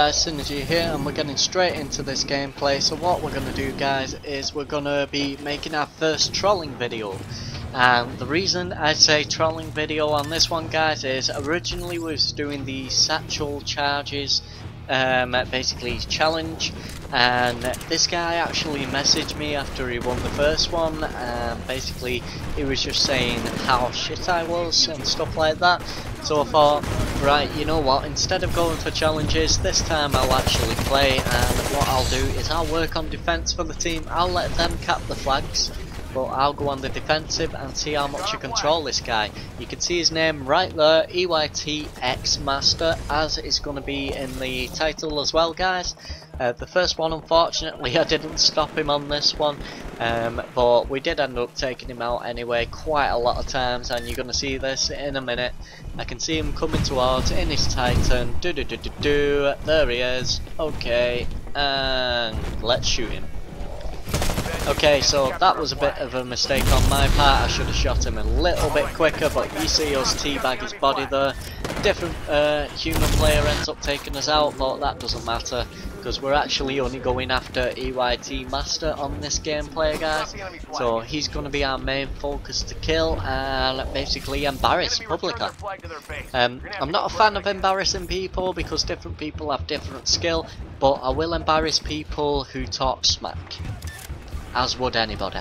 Guys, Synergy here and we're getting straight into this gameplay. So what we're going to do guys is we're going to be making our first trolling video. And the reason I say trolling video on this one guys is originally we was doing the satchel charges um, basically challenge. And this guy actually messaged me after he won the first one. And basically he was just saying how shit I was and stuff like that. So I thought right you know what? Instead of going for challenges this time I'll actually play. And what I'll do is I'll work on defense for the team. I'll let them cap the flags but I'll go on the defensive and see how much you control this guy. You can see his name right there, EYT Master, as it's going to be in the title as well guys. Uh, the first one unfortunately I didn't stop him on this one, um, but we did end up taking him out anyway quite a lot of times and you're going to see this in a minute. I can see him coming towards in his Titan, do do do do do, there he is, okay, and let's shoot him. Okay, so that was a bit of a mistake on my part. I should have shot him a little bit quicker, but you see us teabag his body there. Different uh, human player ends up taking us out, but that doesn't matter because we're actually only going after EYT Master on this gameplay, guys. So he's going to be our main focus to kill and basically embarrass Publica. Um, I'm not a fan of embarrassing people because different people have different skill, but I will embarrass people who talk smack as would anybody.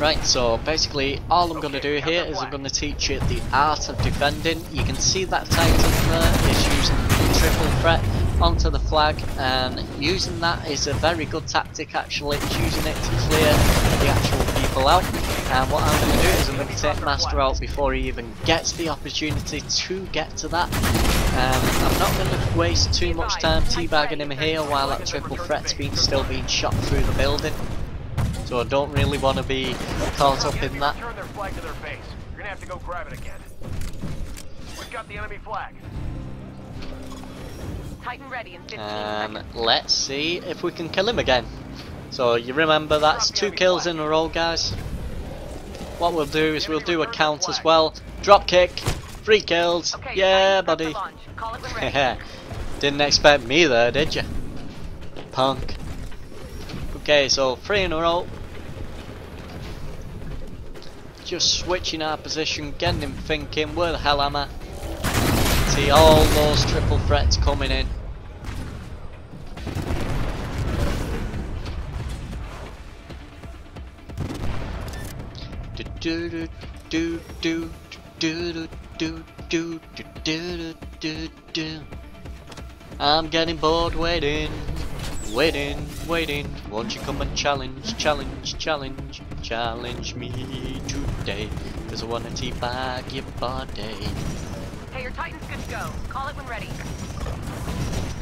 Right, so basically all I'm going to do here is I'm going to teach you the art of defending. You can see that Titan there is using the triple threat onto the flag and using that is a very good tactic actually. It's using it to clear the actual people out and what I'm going to do is I'm going to take Master out before he even gets the opportunity to get to that. Um, I'm not going to waste too much time teabagging him here while that triple threat's been still being shot through the building. So I don't really want to be caught up in that. Turn their flag to their base. You're gonna have to go grab it again. We've got the enemy flag. Titan ready in 15 Um, let's see if we can kill him again. So you remember that's two kills in a row guys. What we'll do is we'll do a count as well. Drop kick, three kills. Okay, yeah, buddy. launch. Call it when ready. Didn't expect me there, did you? Punk. Okay, so three in a row. Just switching our position, getting him thinking, where the hell am I? See all those triple threats coming in. Do do do do do do do do do do do do do I'm getting bored waiting, waiting, waiting. Won't you come and challenge, challenge, challenge, challenge me today? Cause I wanna teabag your body. Hey, your Titan's good to go. Call it when ready.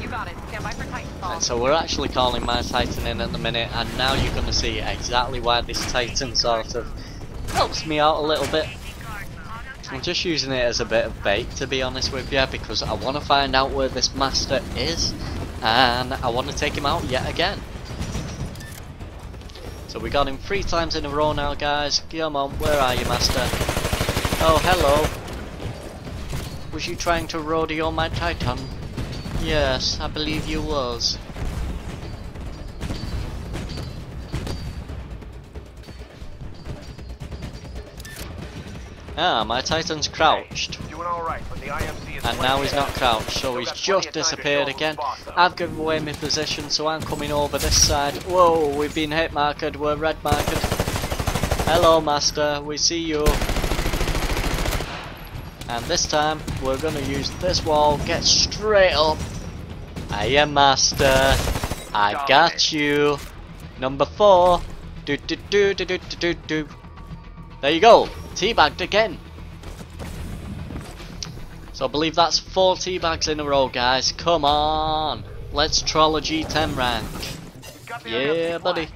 You got it. Stand by for Titan fall. So we're actually calling my Titan in at the minute, and now you're gonna see exactly why this Titan sort of helps me out a little bit. I'm just using it as a bit of bait to be honest with you because I want to find out where this master is and I want to take him out yet again. So we got him three times in a row now guys. Come on, where are you master? Oh hello. Was you trying to rodeo my titan? Yes, I believe you was. Ah, my titan's crouched. Hey, doing all right, but the IMC is And now he's not crouched, so he's just to disappeared again. I've given away my position, so I'm coming over this side. Whoa, we've been hit marked, we're red marked. Hello, master, we see you. And this time, we're gonna use this wall, get straight up. I am master. I got you. Number four. Do do do do do do do. There you go. Teabagged again. So I believe that's four teabags in a row, guys. Come on. Let's troll a G10 rank. Yeah, buddy.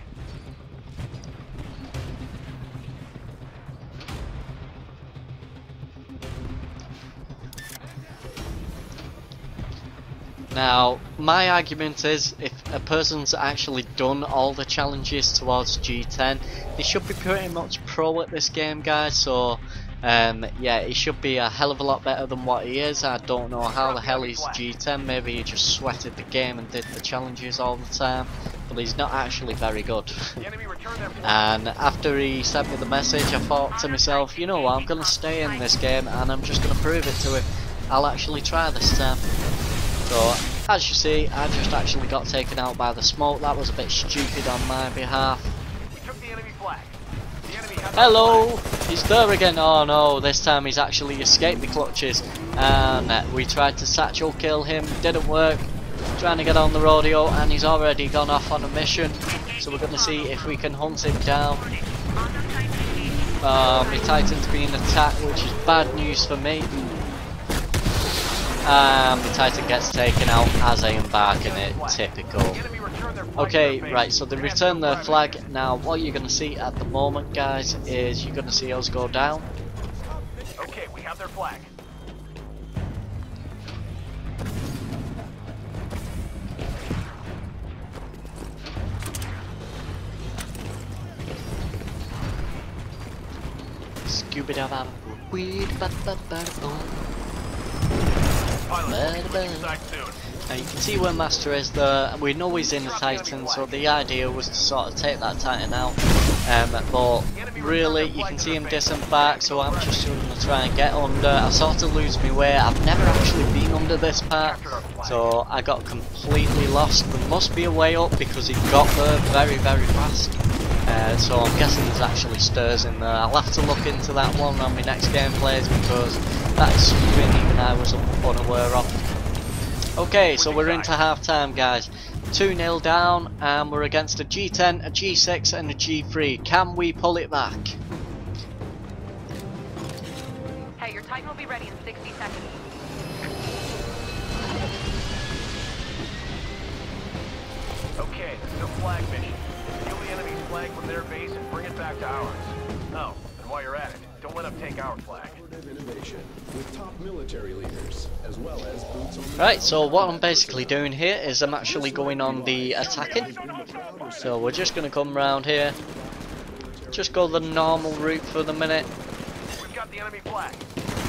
Now, my argument is, if a person's actually done all the challenges towards G10, he should be pretty much pro at this game, guys. So um, yeah, he should be a hell of a lot better than what he is. I don't know how the hell he's G10. Maybe he just sweated the game and did the challenges all the time. But he's not actually very good. And after he sent me the message, I thought to myself, you know what, I'm to stay in this game and I'm just to prove it to him. I'll actually try this time. So, as you see, I just actually got taken out by the smoke. That was a bit stupid on my behalf. We took the enemy flag. The enemy has Hello! He's there again. Oh no, this time he's actually escaped the clutches. And uh, we tried to satchel kill him, didn't work. Trying to get on the rodeo, and he's already gone off on a mission. So we're going to see if we can hunt him down. Um, my Titan's being attacked, which is bad news for me. Um, the Titan gets taken out as I embark in it. Typical. The enemy returned their flag Okay, right, so they We're gonna have return their flag. Now, what you're going to see at the moment, guys, is you're going to see us go down. Okay, we have their flag. Scooby Pilot, Bad, bad. be back soon. Now you can see where Master is there. We know he's in the Titan, so the idea was to sort of take that Titan out. Um, but really, you can see him disembark, so I'm just going to try and get under. I sort of lose my way. I've never actually been under this part, so I got completely lost. There must be a way up because he got there very, very fast. Uh, so I'm guessing there's actually stairs in there. I'll have to look into that one on my next gameplays because that is something even I was unaware of. Okay, so we're into half time, guys. 2 0 down, and we're against a G10, a G6, and a G3. Can we pull it back? Hey, your Titan will be ready in 60 seconds. Okay, this is a flag mission. Steal the enemy's flag from their base and bring it back to ours. Oh, and while you're at it, don't let them take our flag. innovation with top military leaders, as well as boots on the Right, so what I'm basically doing here is I'm actually going on the attacking. So we're just going to come round here. Just go the normal route for the minute. We've got the enemy flag.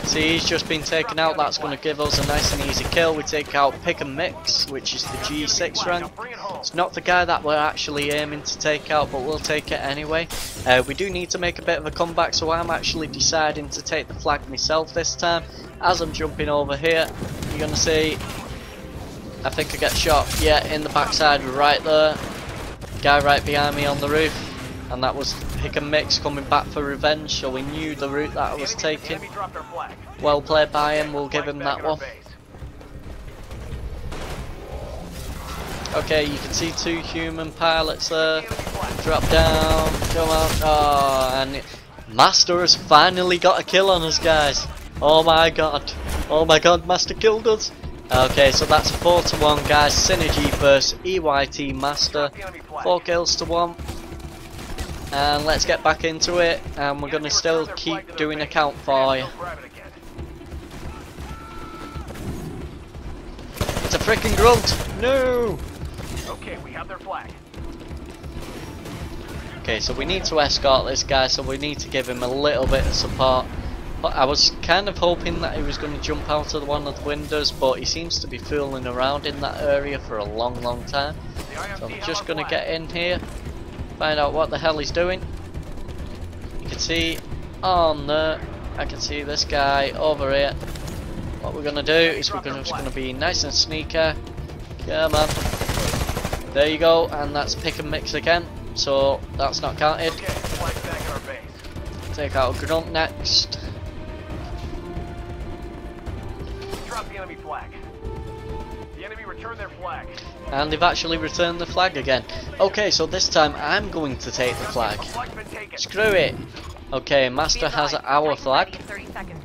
See, he's just been taken out. That's going to give us a nice and easy kill. We take out Pick and Mix, which is the G6 Now rank. It's not the guy that we're actually aiming to take out, but we'll take it anyway. Uh, we do need to make a bit of a comeback, so I'm actually deciding to take the flag myself this time. As I'm jumping over here, you're going to see, I think I get shot, yeah, in the backside right there. Guy right behind me on the roof, and that was Pick and Mix coming back for revenge, so we knew the route that I was taking. Well played by him, we'll give him that one. Okay, you can see two human pilots there. Drop down, come on. Oh, and Master has finally got a kill on us, guys. Oh my god. Oh my god, Master killed us. Okay, so that's 4 to 1, guys. Synergy versus EYT Master. Drop the enemy flag. 4 kills to 1. And let's get back into it. And we're going to still returned their flag keep doing a base. count We're for gonna you. have to go grab it again. It's a freaking grunt. No! Okay, we have their flag. Okay, so we need to escort this guy, so we need to give him a little bit of support. But I was kind of hoping that he was going to jump out of one of the windows, but he seems to be fooling around in that area for a long, long time. So I'm just going to get in here, find out what the hell he's doing. You can see on there, I can see this guy over here. What we're going to do is we're gonna, just to be nice and sneaker. Come on. There you go, and that's pick and mix again. So that's not counted. Okay, flag's back at our base. Take out grunt next. And they've actually returned the flag again. Okay, so this time I'm going to take the flag. Screw it. Okay, Master has our flag. 30 seconds.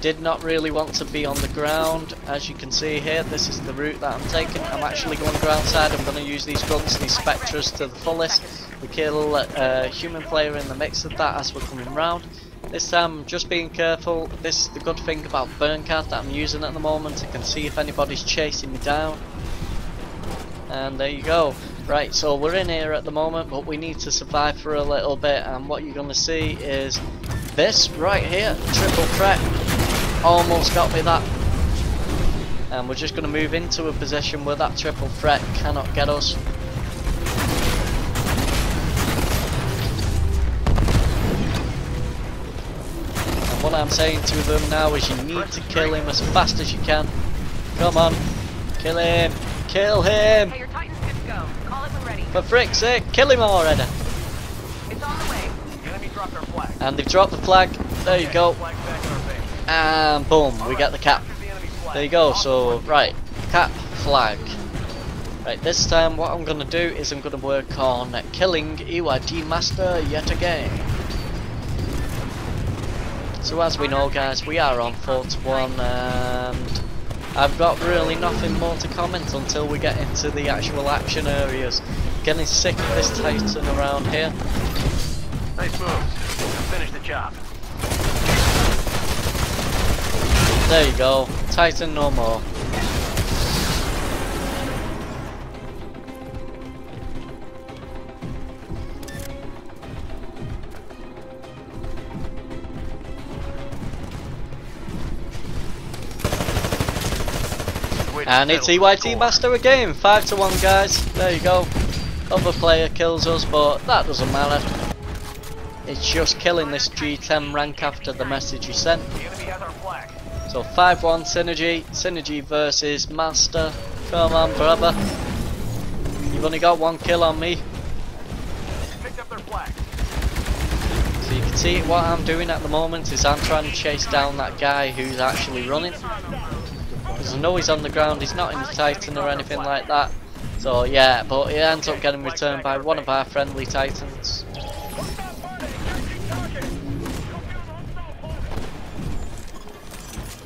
Did not really want to be on the ground. As you can see here, this is the route that I'm taking. I'm actually going ground side. I'm going to use these guns, these Spectres to the fullest. We kill a human player in the mix of that as we're coming round. This time, just being careful. This is the good thing about Burn Card that I'm using at the moment. I can see if anybody's chasing me down. And there you go. Right, so we're in here at the moment, but we need to survive for a little bit. And what you're going to see is this right here, triple threat. Almost got me that. And we're just going to move into a position where that triple threat cannot get us. What I'm saying to them now is you need to kill him as fast as you can. Come on, kill him, kill him! Hey, your Titan's good to go. Call it when ready. For frick's sake, kill him already! It's on the way. The enemy dropped their flag. And they've dropped the flag. There you go. Flag back in our base. And boom, we get the cap. The. There you go. So right, cap flag. Right, this time what I'm gonna do is I'm gonna work on killing EYT Master yet again. So as we know, guys, we are on 4 to 1, and I've got really nothing more to comment until we get into the actual action areas. Getting sick of this Titan around here. Nice moves. Finish the job. There you go, Titan no more. And it's EYT. Master again, 5 to 1 guys, there you go. Other player kills us, but that doesn't matter. It's just killing this G10 rank after the message you sent. The enemy has our flag. So 5-1 Synergy, Synergy versus Master. Come on brother. You've only got one kill on me. Picked up their flag. So you can see what I'm doing at the moment is I'm trying to chase down that guy who's actually running. Because I know he's on the ground, he's not in the Titan or anything like that. So yeah, but he ends up getting returned by one of our friendly Titans.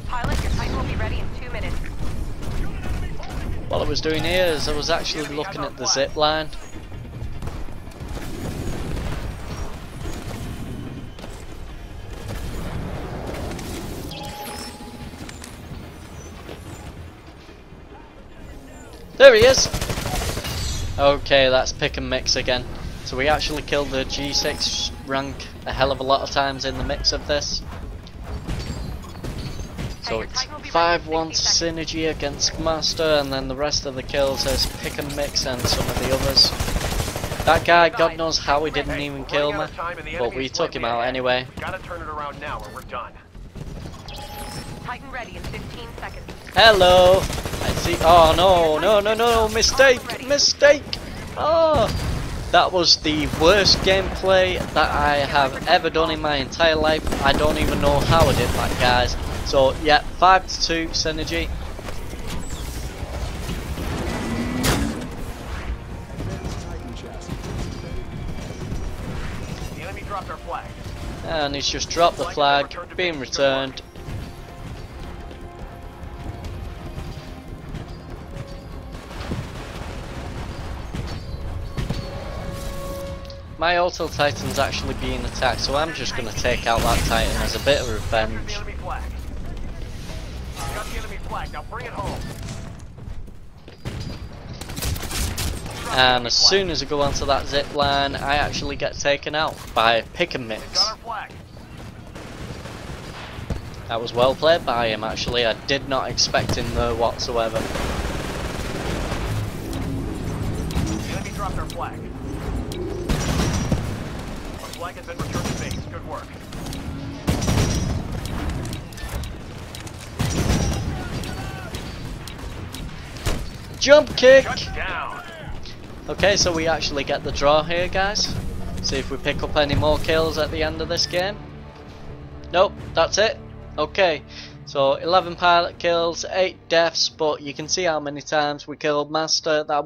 Pilot, your Titan will be ready in two minutes. What I was doing here is I was actually looking at the zip line. There he is! Okay, that's pick and mix again. So we actually killed the G6 rank a hell of a lot of times in the mix of this. So it's 5-1 synergy against Master and then the rest of the kills is pick and mix and some of the others. That guy, God knows how he didn't even kill running me, out of time and the but we took him out anyway. Gotta turn it around now or we're done. Titan ready in 15 seconds. Hello! See. Oh no, no, no, no, mistake, mistake! Oh! That was the worst gameplay that I have ever done in my entire life. I don't even know how I did that, guys. So, yeah, 5 to 2 synergy. Titan chassis. The enemy dropped our flag. And he's just dropped the flag, being returned. My Auto Titan's actually being attacked, so I'm just going to take out that Titan as a bit of revenge. the enemy flag. Got the enemy flag. Now bring it home. And as soon as I go onto that zip line, I actually get taken out by pick and mix. That was well played by him actually, I did not expect him there whatsoever. The enemy dropped our flag. Our flag has been returned to base. Good work. Jump kick! Okay, so we actually get the draw here, guys. See if we pick up any more kills at the end of this game. Nope, that's it. Okay, so 11 pilot kills, 8 deaths, but you can see how many times we killed Master. That